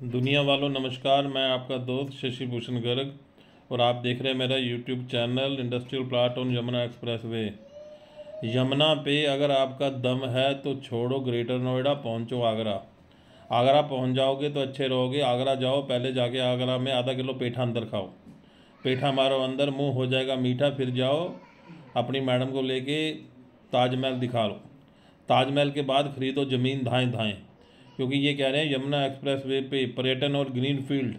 दुनिया वालों नमस्कार, मैं आपका दोस्त शशि भूषण गर्ग और आप देख रहे हैं मेरा YouTube channel industrial plot on Yamuna expressway Yamuna पे अगर आपका दम है तो छोड़ो ग्रेटर नोएडा पहुंचो आगरा। आगरा पहुँच जाओगे तो अच्छे रहोगे। आगरा जाओ, पहले जाके आगरा में आधा किलो पेठा अंदर खाओ। पेठा मारो अंदर, मुँह हो जाएगा मीठा, फिर जाओ, अपनी मैडम को लेके ताजमहल दिखा लो। ताजमहल के बाद खरीदो ज़मीन धाएँ धाएँ क्योंकि ये कह रहे हैं यमुना एक्सप्रेस वे पे पर्यटन और ग्रीन फ़ील्ड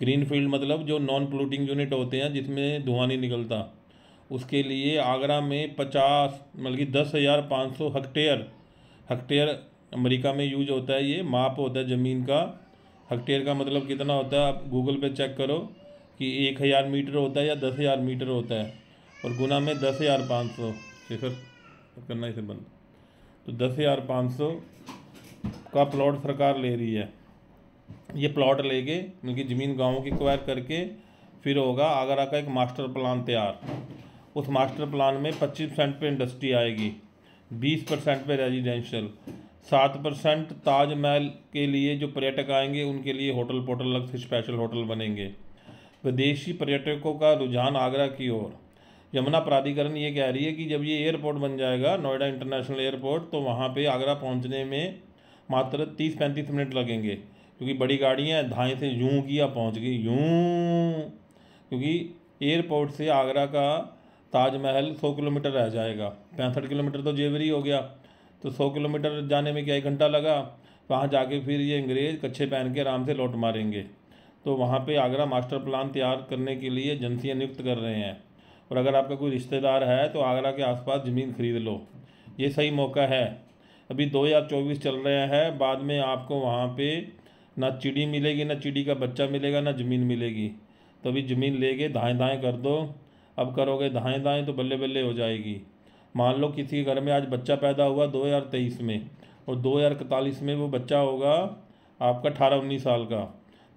ग्रीन फ़ील्ड मतलब जो नॉन पोल्यूटिंग यूनिट होते हैं, जिसमें धुआँ नहीं निकलता। उसके लिए आगरा में पचास मतलब कि दस हज़ार पाँच सौ हेक्टेयर हेक्टेयर अमेरिका में यूज़ होता है ये, माप होता है ज़मीन का। हेक्टेयर का मतलब कितना होता है, आप गूगल पे चेक करो कि एक हज़ार मीटर होता है या दस हज़ार मीटर होता है। और गुना में दस हज़ार पाँच सौ शिखर करना इसे बंद। तो दस हज़ार पाँच सौ का प्लॉट सरकार ले रही है। ये प्लॉट लेके उनकी ज़मीन गाँव की क्वायर करके फिर होगा आगरा का एक मास्टर प्लान तैयार। उस मास्टर प्लान में 25 परसेंट पे इंडस्ट्री आएगी 20 परसेंट पे रेजिडेंशियल सात परसेंट ताजमहल के लिए जो पर्यटक आएँगे, उनके लिए होटल पोटल अलग से स्पेशल होटल बनेंगे। विदेशी पर्यटकों का रुझान आगरा की ओर। यमुना प्राधिकरण ये कह रही है कि जब ये एयरपोर्ट बन जाएगा, नोएडा इंटरनेशनल एयरपोर्ट तो वहाँ पे आगरा पहुँचने में मात्र तीस पैंतीस मिनट लगेंगे। क्योंकि बड़ी गाड़ियाँ धाएँ से यूँ किया पहुँच गई, यूँ। क्योंकि एयरपोर्ट से आगरा का ताजमहल सौ किलोमीटर रह जाएगा। पैंसठ किलोमीटर तो जेवरी हो गया। तो सौ किलोमीटर जाने में क्या एक घंटा लगा? वहाँ जाके फिर ये अंग्रेज़ कच्छे पहन के आराम से लौट मारेंगे। तो वहाँ पे आगरा मास्टर प्लान तैयार करने के लिए एजेंसियाँ नियुक्त कर रहे हैं। और अगर आपका कोई रिश्तेदार है तो आगरा के आसपास ज़मीन खरीद लो। ये सही मौका है। अभी दो हज़ार चौबीस चल रहा है। बाद में आपको वहाँ पे ना चिड़ी मिलेगी, ना चिड़ी का बच्चा मिलेगा, ना ज़मीन मिलेगी। तो अभी ज़मीन लेके दाएँ दाएँ कर दो। अब करोगे दाएँ दाएँ तो बल्ले बल्ले हो जाएगी। मान लो किसी के घर में आज बच्चा पैदा हुआ दो हज़ार तेईस में और दो हज़ार इकतालीस में वो बच्चा होगा आपका अठारह उन्नीस साल का।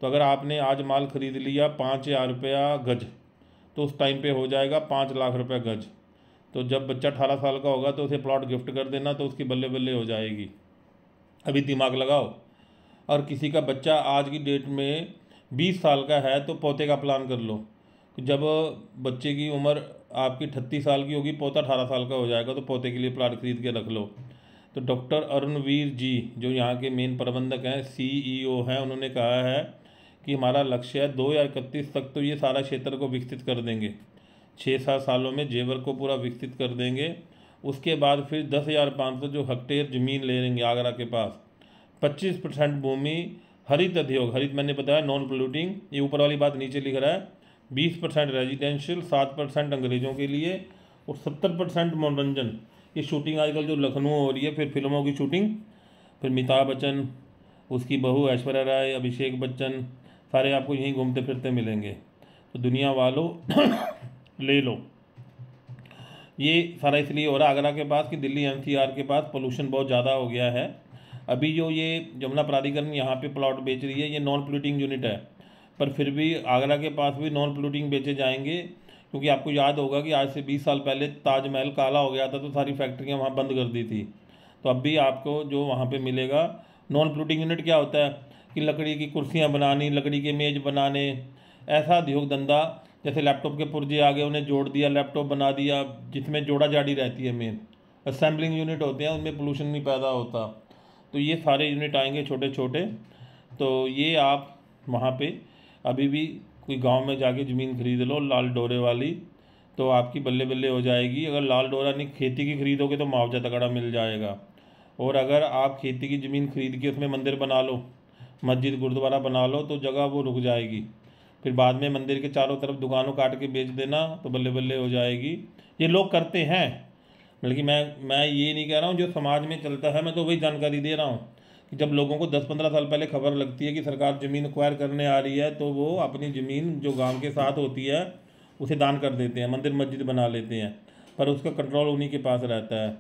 तो अगर आपने आज माल ख़रीद लिया पाँच हज़ार रुपया गज तो उस टाइम पे हो जाएगा पाँच लाख रुपया गज। तो जब बच्चा अठारह साल का होगा तो उसे प्लॉट गिफ्ट कर देना तो उसकी बल्ले बल्ले हो जाएगी। अभी दिमाग लगाओ। और किसी का बच्चा आज की डेट में बीस साल का है तो पोते का प्लान कर लो। जब बच्चे की उम्र आपकी अठत्तीस साल की होगी, पोता अठारह साल का हो जाएगा तो पोते के लिए प्लाट खरीद के रख लो। तो डॉक्टर अरुणवीर जी, जो यहाँ के मेन प्रबंधक हैं सीईओ हैं, उन्होंने कहा है कि हमारा लक्ष्य है दो हज़ार इकतीस तक तो ये सारा क्षेत्र को विकसित कर देंगे। छः सात सालों में जेवर को पूरा विकसित कर देंगे। उसके बाद फिर दस हज़ार पाँच सौ जो हेक्टेयर ज़मीन ले लेंगे आगरा के पास। पच्चीस परसेंट भूमि, हरित उद्योग हरित मैंने बताया नॉन पोल्यूटिंग ये ऊपर वाली बात नीचे लिख रहा है। बीस परसेंट रेजिडेंशियल सात परसेंट अंग्रेज़ों के लिए और सत्तर परसेंट मनोरंजन। ये शूटिंग आजकल जो लखनऊ हो रही है, फिर फ़िल्मों की शूटिंग फिर अमिताभ बच्चन, उसकी बहू ऐश्वर्या राय, अभिषेक बच्चन, सारे आपको यहीं घूमते फिरते मिलेंगे। तो दुनिया वालों ले लो। ये सारा इसलिए हो रहा है, आगरा के पास कि दिल्ली एनसीआर के पास पोल्यूशन बहुत ज़्यादा हो गया है। अभी जो ये जमुना प्राधिकरण यहाँ पे प्लॉट बेच रही है, ये नॉन पोल्यूटिंग यूनिट है। पर फिर भी आगरा के पास भी नॉन पोल्यूटिंग बेचे जाएँगे, क्योंकि आपको याद होगा कि आज से बीस साल पहले ताजमहल काला हो गया था तो सारी फैक्ट्रियाँ वहाँ बंद कर दी थी। तो अब भी आपको जो वहाँ पर मिलेगा नॉन पोल्यूटिंग यूनिट क्या होता है कि लकड़ी की कुर्सियाँ बनानी, लकड़ी के मेज़ बनाने, ऐसा उद्योग धंधा जैसे लैपटॉप के पुर्जे आ गए, उन्हें जोड़ दिया लैपटॉप बना दिया, जिसमें जोड़ा जाड़ी रहती है मेन असेंबलिंग यूनिट होते हैं, उनमें पोल्यूशन नहीं पैदा होता। तो ये सारे यूनिट आएँगे छोटे छोटे तो ये आप वहाँ पे अभी भी कोई गाँव में जाके ज़मीन खरीद लो, लाल डोरे वाली तो आपकी बल्ले बल्ले हो जाएगी। अगर लाल डोरा नहीं, खेती की खरीदोगे तो मुआवजा तगड़ा मिल जाएगा। और अगर आप खेती की ज़मीन खरीद के उसमें मंदिर बना लो, मस्जिद, गुरुद्वारा बना लो तो जगह वो रुक जाएगी। फिर बाद में मंदिर के चारों तरफ़ दुकानों काट के बेच देना तो बल्ले बल्ले हो जाएगी। ये लोग करते हैं। बल्कि मैं मैं ये नहीं कह रहा हूँ, जो समाज में चलता है, मैं तो वही जानकारी दे रहा हूँ कि जब लोगों को दस पंद्रह साल पहले खबर लगती है कि सरकार ज़मीन एक्वायर करने आ रही है तो वो अपनी ज़मीन जो गाँव के साथ होती है, उसे दान कर देते हैं, मंदिर मस्जिद बना लेते हैं। पर उसका कंट्रोल उन्हीं के पास रहता है।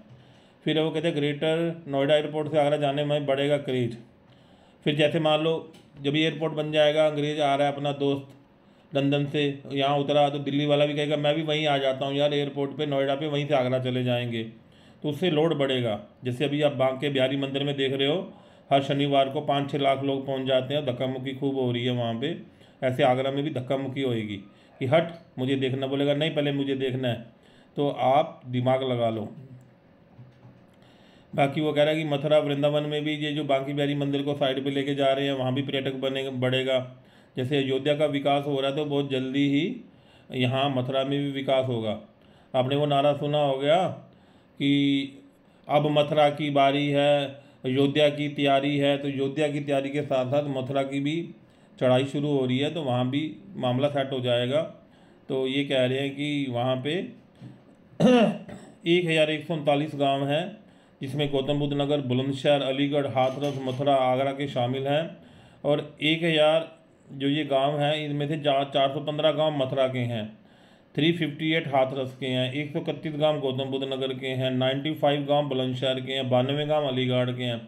फिर वो कहते हैं, ग्रेटर नोएडा एयरपोर्ट से आगरा जाने में बढ़ेगा क्रेज। फिर जैसे मान लो, जब एयरपोर्ट बन जाएगा, अंग्रेज़ आ रहा है अपना दोस्त लंदन से यहाँ उतरा तो दिल्ली वाला भी कहेगा, मैं भी वहीं आ जाता हूँ यार एयरपोर्ट पे, नोएडा पे, वहीं से आगरा चले जाएँगे। तो उससे लोड बढ़ेगा। जैसे अभी आप बांके बिहारी मंदिर में देख रहे हो, हर शनिवार को पाँच छः लाख लोग पहुँच जाते हैं धक्का मुक्की खूब हो रही है वहाँ पर ऐसे आगरा में भी धक्का मुक्की होएगी कि, हट, मुझे देखना बोलेगा, नहीं, पहले मुझे देखना है। तो आप दिमाग लगा लो। बाकी वो कह रहा है कि मथुरा, वृंदावन में भी ये जो बांकी बिहारी मंदिर को साइड पे लेके जा रहे हैं, वहाँ भी पर्यटक बने, बढ़ेगा। जैसे अयोध्या का विकास हो रहा है तो बहुत जल्दी ही यहाँ मथुरा में भी विकास होगा। आपने वो नारा सुना हो गया कि अब मथुरा की बारी है, अयोध्या की तैयारी है तो अयोध्या की तैयारी के साथ साथ मथुरा की भी चढ़ाई शुरू हो रही है तो वहाँ भी मामला सेट हो जाएगा। तो ये कह रहे हैं कि वहाँ पे एक हज़ार एक सौ उनतालीस गाँव हैं, जिसमें गौतम बुद्ध नगर, बुलंदशहर, अलीगढ़, हाथरस, मथुरा, आगरा के शामिल हैं और एक हज़ार जो ये गाँव हैं, इनमें से चार चार सौ पंद्रह गाँव मथुरा के हैं। थ्री फिफ्टी एट हाथरस के हैं, एक सौ इकतीस गाँव गौतम बुद्ध नगर के हैं नाइन्टी फाइव गाँव बुलंदशहर के हैं, बानवे गाँव अलीगढ़ के हैं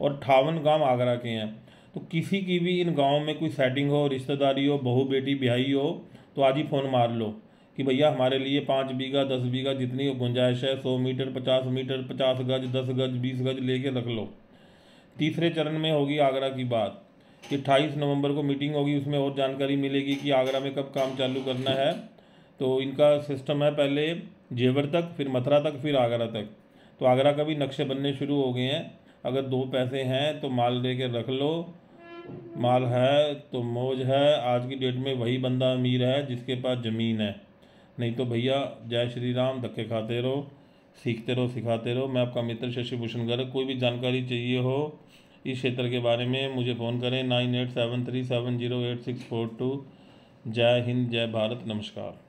और अठावन गाँव आगरा के हैं। तो किसी की भी इन गाँव में कोई सेटिंग हो, रिश्तेदारी हो, बहू, बेटी, ब्याही हो तो आज ही फ़ोन मार लो कि भैया हमारे लिए पाँच बीघा, दस बीघा जितनी गुंजाइश है, सौ मीटर, पचास मीटर, पचास गज, दस गज, बीस गज लेके रख लो। तीसरे चरण में होगी आगरा की बात। कि अट्ठाईस नवंबर को मीटिंग होगी, उसमें और जानकारी मिलेगी कि आगरा में कब काम चालू करना है। तो इनका सिस्टम है पहले जेवर तक, फिर मथुरा तक, फिर आगरा तक। तो आगरा का भी नक्शे बनने शुरू हो गए हैं। अगर दो पैसे हैं तो माल लेके रख लो। माल है तो मौज है। आज की डेट में वही बंदा अमीर है, जिसके पास ज़मीन है। नहीं तो भैया, जय श्री राम, धक्के खाते रहो, सीखते रहो, सिखाते रहो। मैं आपका मित्र शशि भूषण गर्ग, कोई भी जानकारी चाहिए हो इस क्षेत्र के बारे में मुझे फ़ोन करें nine eight seven three seven zero eight six four two. जय हिंद, जय भारत, नमस्कार।